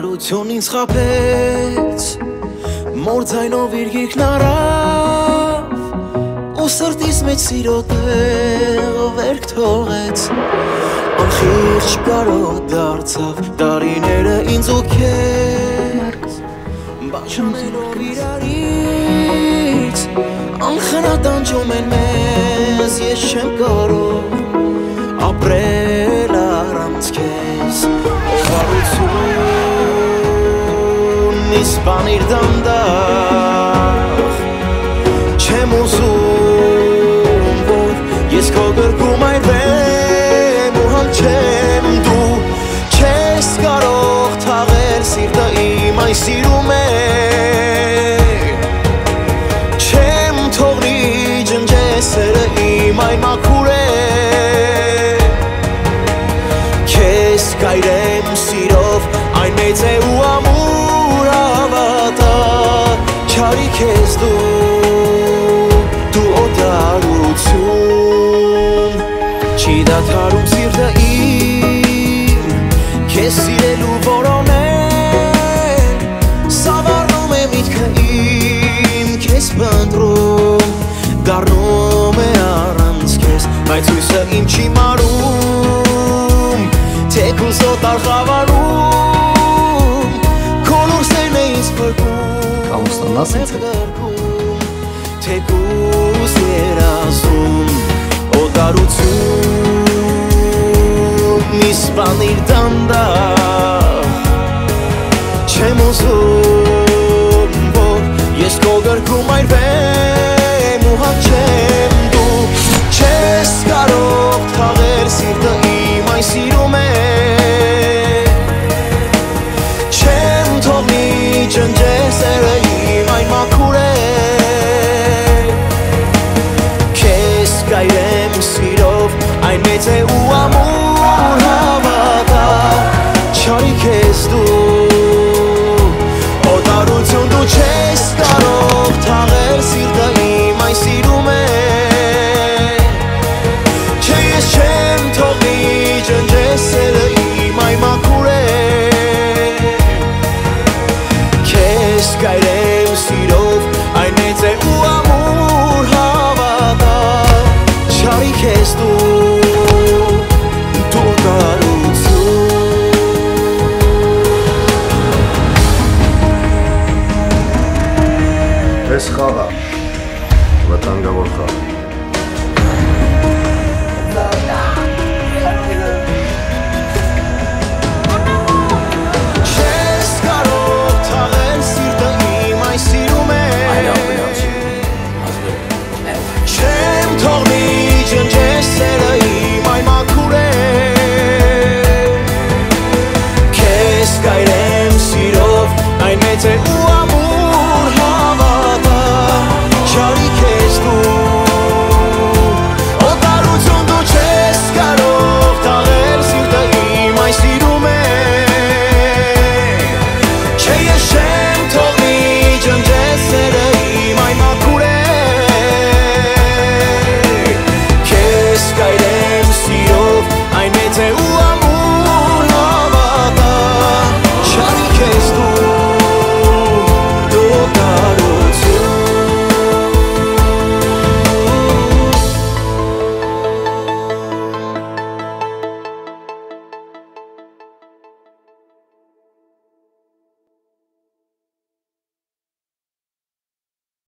Օդարություն ինձ խապեց Մոր ձայնով իր գիրքն առավ Ու սրտիս մեջ սիրո տեղով երկ թողեց Անխիղճ կարոտ դարձավ Դարիները ինձ ու կերկս Բաչանելով իրարից Անխնա տանջում են մեզ Ես չեմ կարող Խարություն իսպանիր դանդաղ Չեմ ուզում, որ ես քո գրկում այրվեմ ու հանչեմ դու Չես կարող թաղել սիրտը իմ այն սիրում է Չեմ թողնի ջնջեսերը իմ այն մաքուր է Քեզ կայրեմ սիրով այն մեծ է ու ամուր Չարի քեզ դու դու օտարություն Չի դադարում սիրտը իմ Քեզ սիրելու որոնել Սավառնում է միտքը իմ Քեզ բնդրում Դառնում է առանց քեզ Բայց հույսը իմ չի մարում Թեկուզ օտար խավարում Ինձ հետ։ Թեկուզ երազում Օտարություն Մի սպանիր դանդաղ Չեմ ուզում, ես դու դու կարություն Ես խաղա վտանգավոր խաղա